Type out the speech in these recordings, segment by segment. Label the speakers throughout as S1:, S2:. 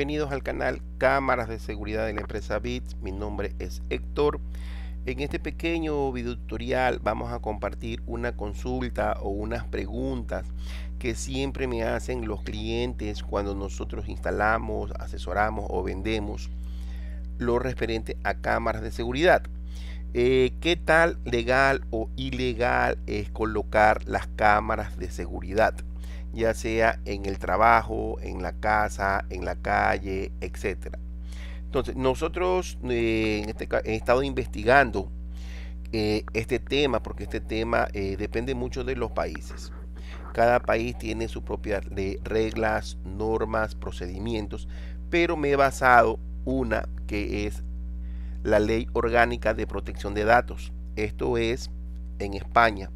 S1: Bienvenidos al canal Cámaras de Seguridad de la empresa BITS. Mi nombre es Héctor. En este pequeño video tutorial vamos a compartir una consulta o unas preguntas que siempre me hacen los clientes cuando nosotros instalamos, asesoramos o vendemos lo referente a cámaras de seguridad. Eh, ¿Qué tal legal o ilegal es colocar las cámaras de seguridad? Ya sea en el trabajo, en la casa, en la calle, etcétera. Entonces, nosotros eh, en este, he estado investigando eh, este tema porque este tema eh, depende mucho de los países. Cada país tiene sus propias reglas, normas, procedimientos, pero me he basado una que es la Ley Orgánica de Protección de Datos. Esto es en España.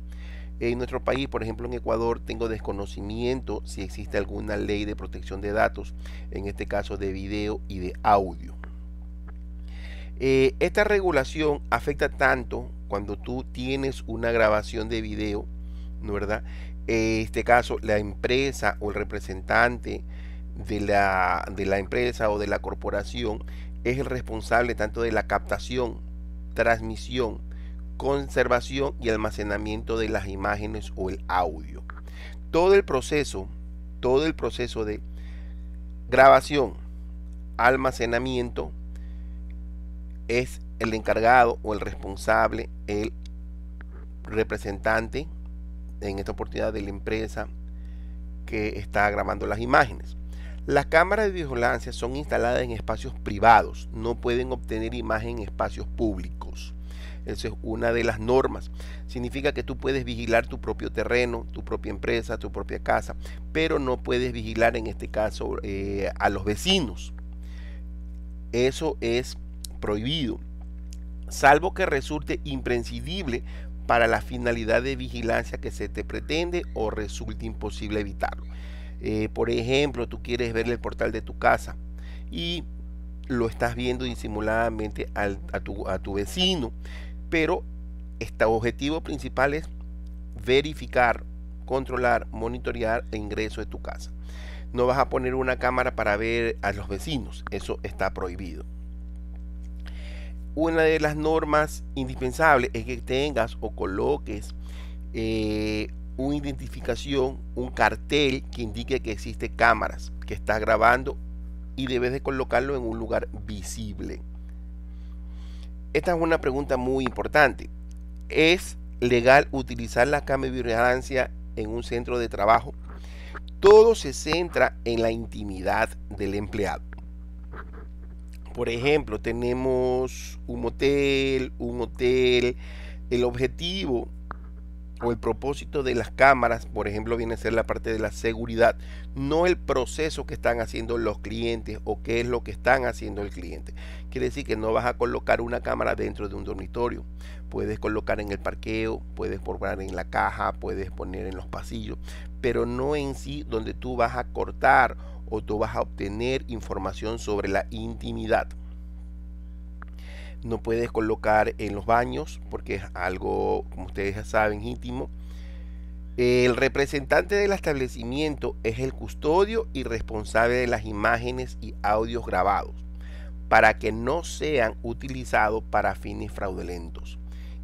S1: En nuestro país, por ejemplo en Ecuador, tengo desconocimiento si existe alguna ley de protección de datos, en este caso de video y de audio. Eh, esta regulación afecta tanto cuando tú tienes una grabación de video, ¿no verdad? En este caso, la empresa o el representante de la, de la empresa o de la corporación es el responsable tanto de la captación, transmisión, conservación y almacenamiento de las imágenes o el audio. Todo el proceso, todo el proceso de grabación, almacenamiento, es el encargado o el responsable, el representante, en esta oportunidad de la empresa que está grabando las imágenes. Las cámaras de vigilancia son instaladas en espacios privados, no pueden obtener imagen en espacios públicos. Esa es una de las normas. Significa que tú puedes vigilar tu propio terreno, tu propia empresa, tu propia casa, pero no puedes vigilar en este caso eh, a los vecinos. Eso es prohibido, salvo que resulte imprescindible para la finalidad de vigilancia que se te pretende o resulte imposible evitarlo. Eh, por ejemplo, tú quieres ver el portal de tu casa y lo estás viendo disimuladamente a, tu, a tu vecino pero este objetivo principal es verificar, controlar, monitorear el ingreso de tu casa. No vas a poner una cámara para ver a los vecinos, eso está prohibido. Una de las normas indispensables es que tengas o coloques eh, una identificación, un cartel que indique que existe cámaras, que estás grabando y debes de colocarlo en un lugar visible. Esta es una pregunta muy importante. ¿Es legal utilizar la cámara de vigilancia en un centro de trabajo? Todo se centra en la intimidad del empleado. Por ejemplo, tenemos un motel, un hotel. El objetivo o el propósito de las cámaras, por ejemplo, viene a ser la parte de la seguridad, no el proceso que están haciendo los clientes o qué es lo que están haciendo el cliente. Quiere decir que no vas a colocar una cámara dentro de un dormitorio. Puedes colocar en el parqueo, puedes poner en la caja, puedes poner en los pasillos, pero no en sí donde tú vas a cortar o tú vas a obtener información sobre la intimidad no puedes colocar en los baños porque es algo, como ustedes ya saben, íntimo. El representante del establecimiento es el custodio y responsable de las imágenes y audios grabados para que no sean utilizados para fines fraudulentos,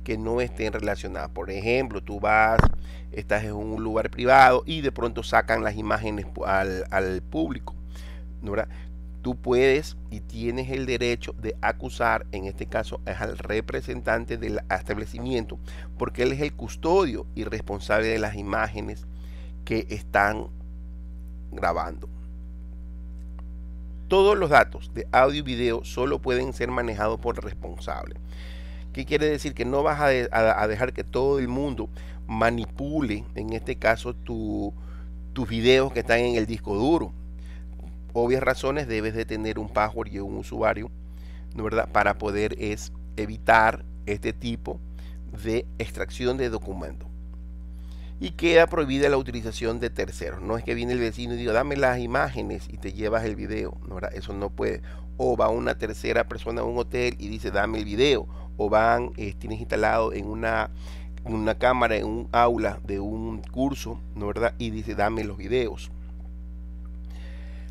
S1: que no estén relacionados. Por ejemplo, tú vas, estás en un lugar privado y de pronto sacan las imágenes al, público. Tú puedes y tienes el derecho de acusar, en este caso al representante del establecimiento, porque él es el custodio y responsable de las imágenes que están grabando. Todos los datos de audio y video solo pueden ser manejados por el responsable. ¿Qué quiere decir? Que no vas a, dejar que todo el mundo manipule, en este caso, tus videos que están en el disco duro obvias razones debes de tener un password y un usuario, ¿no verdad? Para poder es evitar este tipo de extracción de documentos. Y queda prohibida la utilización de terceros. No es que viene el vecino y diga, dame las imágenes y te llevas el video. ¿no verdad? Eso no puede. O va una tercera persona a un hotel y dice, dame el video. O van, eh, tienes instalado en una, una cámara, en un aula de un curso, ¿no verdad? Y dice, dame los videos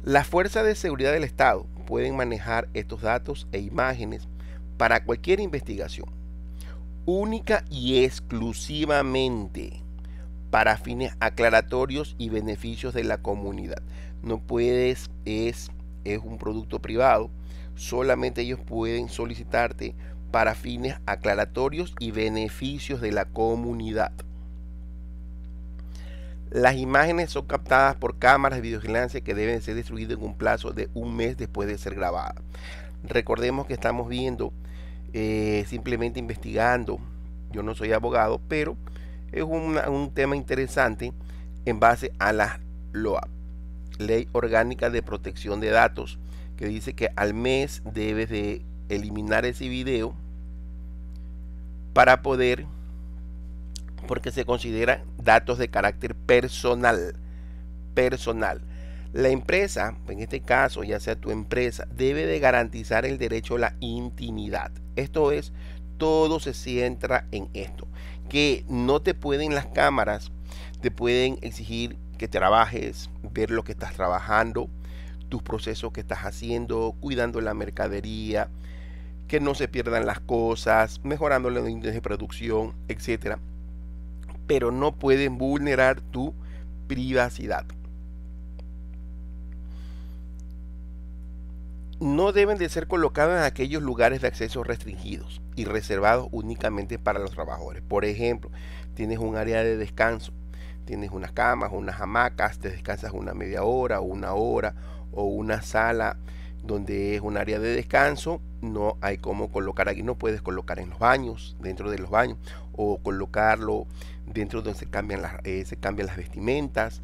S1: Las fuerzas de seguridad del Estado pueden manejar estos datos e imágenes para cualquier investigación, única y exclusivamente para fines aclaratorios y beneficios de la comunidad. No puedes, es, es un producto privado, solamente ellos pueden solicitarte para fines aclaratorios y beneficios de la comunidad. Las imágenes son captadas por cámaras de videovigilancia que deben ser destruidas en un plazo de un mes después de ser grabadas. Recordemos que estamos viendo, eh, simplemente investigando, yo no soy abogado, pero es un tema interesante en base a la LOA, Ley Orgánica de Protección de Datos, que dice que al mes debes de eliminar ese video para poder porque se consideran datos de carácter personal personal la empresa en este caso ya sea tu empresa debe de garantizar el derecho a la intimidad esto es todo se centra en esto que no te pueden las cámaras te pueden exigir que trabajes ver lo que estás trabajando tus procesos que estás haciendo cuidando la mercadería que no se pierdan las cosas, mejorando los índices de producción, etc. Pero no pueden vulnerar tu privacidad. No deben de ser colocados en aquellos lugares de acceso restringidos y reservados únicamente para los trabajadores. Por ejemplo, tienes un área de descanso, tienes unas camas, unas hamacas, te descansas una media hora una hora o una sala donde es un área de descanso, no hay cómo colocar aquí, no puedes colocar en los baños, dentro de los baños, o colocarlo dentro donde se cambian las, eh, se cambian las vestimentas.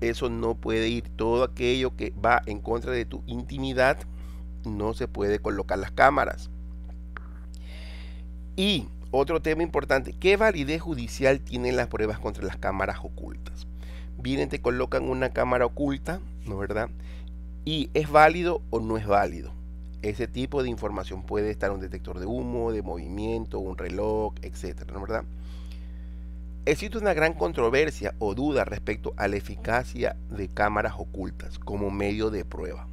S1: Eso no puede ir. Todo aquello que va en contra de tu intimidad, no se puede colocar las cámaras. Y otro tema importante, ¿qué validez judicial tienen las pruebas contra las cámaras ocultas? Vienen, te colocan una cámara oculta, ¿no verdad? Y es válido o no es válido. Ese tipo de información puede estar un detector de humo, de movimiento, un reloj, etcétera, ¿no verdad? Existe una gran controversia o duda respecto a la eficacia de cámaras ocultas como medio de prueba.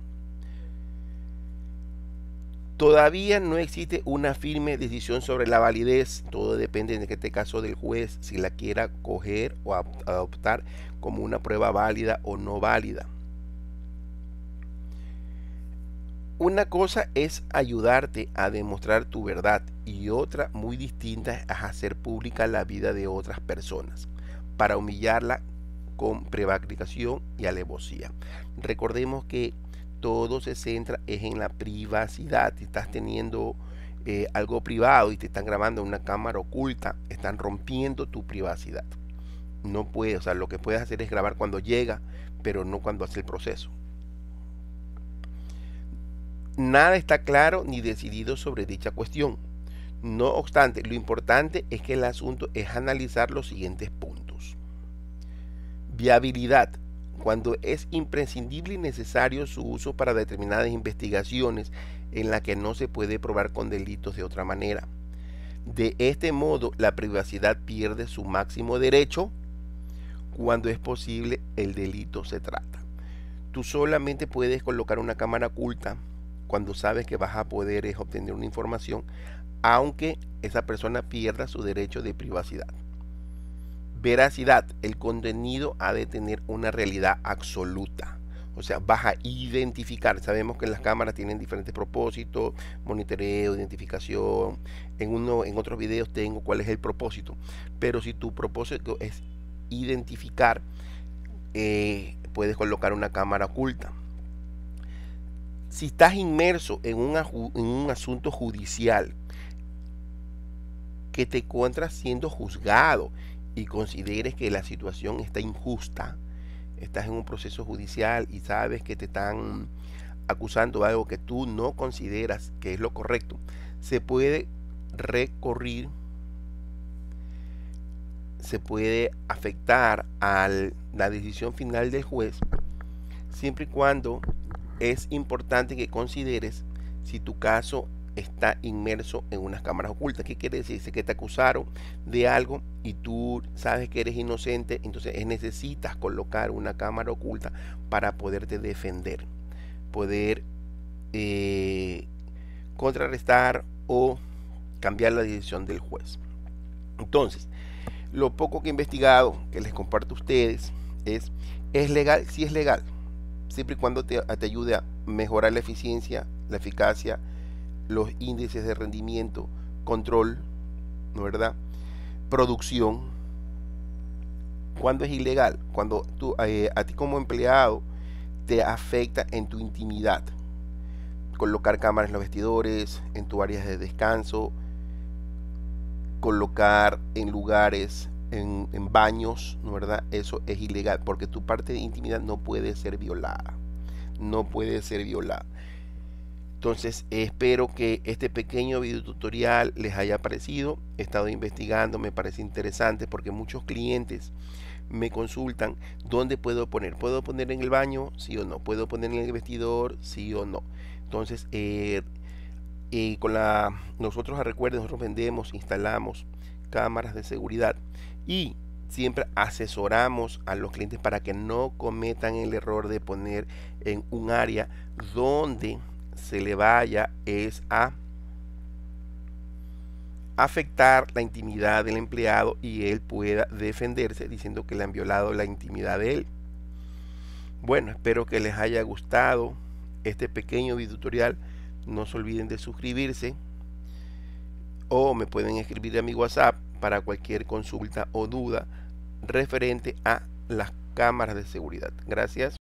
S1: Todavía no existe una firme decisión sobre la validez, todo depende en este caso del juez si la quiera coger o adoptar como una prueba válida o no válida. Una cosa es ayudarte a demostrar tu verdad y otra muy distinta es hacer pública la vida de otras personas para humillarla con prevaricación y alevosía. Recordemos que todo se centra es en la privacidad. Estás teniendo eh, algo privado y te están grabando en una cámara oculta, están rompiendo tu privacidad. No puedes, o sea, lo que puedes hacer es grabar cuando llega, pero no cuando hace el proceso. Nada está claro ni decidido sobre dicha cuestión. No obstante, lo importante es que el asunto es analizar los siguientes puntos. Viabilidad. Cuando es imprescindible y necesario su uso para determinadas investigaciones en las que no se puede probar con delitos de otra manera. De este modo, la privacidad pierde su máximo derecho cuando es posible el delito se trata. Tú solamente puedes colocar una cámara oculta cuando sabes que vas a poder obtener una información, aunque esa persona pierda su derecho de privacidad. Veracidad, el contenido ha de tener una realidad absoluta. O sea, vas a identificar. Sabemos que las cámaras tienen diferentes propósitos, monitoreo, identificación. En, uno, en otros videos tengo cuál es el propósito. Pero si tu propósito es identificar, eh, puedes colocar una cámara oculta si estás inmerso en un, asunto judicial que te encuentras siendo juzgado y consideres que la situación está injusta, estás en un proceso judicial y sabes que te están acusando algo que tú no consideras que es lo correcto, se puede recorrer, se puede afectar a la decisión final del juez, siempre y cuando es importante que consideres si tu caso está inmerso en unas cámaras ocultas. ¿Qué quiere decir? Que te acusaron de algo y tú sabes que eres inocente, entonces necesitas colocar una cámara oculta para poderte defender. poder eh, contrarrestar o cambiar la decisión del juez. Entonces, lo poco que he investigado, que les comparto a ustedes, es, ¿es legal? Sí es legal, siempre y cuando te, ayude a mejorar la eficiencia, la eficacia, los índices de rendimiento, control, ¿no verdad? Producción. Cuando es ilegal, cuando eh, a ti como empleado te afecta en tu intimidad. Colocar cámaras en los vestidores, en tu área de descanso, colocar en lugares, en, baños, ¿no verdad? Eso es ilegal porque tu parte de intimidad no puede ser violada. No puede ser violada. Entonces espero que este pequeño video tutorial les haya parecido. He estado investigando, me parece interesante porque muchos clientes me consultan dónde puedo poner. ¿Puedo poner en el baño? Sí o no. ¿Puedo poner en el vestidor? Sí o no. Entonces, eh, eh, con la nosotros recuerden, nosotros vendemos, instalamos cámaras de seguridad y siempre asesoramos a los clientes para que no cometan el error de poner en un área donde se le vaya es a afectar la intimidad del empleado y él pueda defenderse diciendo que le han violado la intimidad de él. Bueno, espero que les haya gustado este pequeño video tutorial. No se olviden de suscribirse o me pueden escribir a mi WhatsApp para cualquier consulta o duda referente a las cámaras de seguridad. Gracias.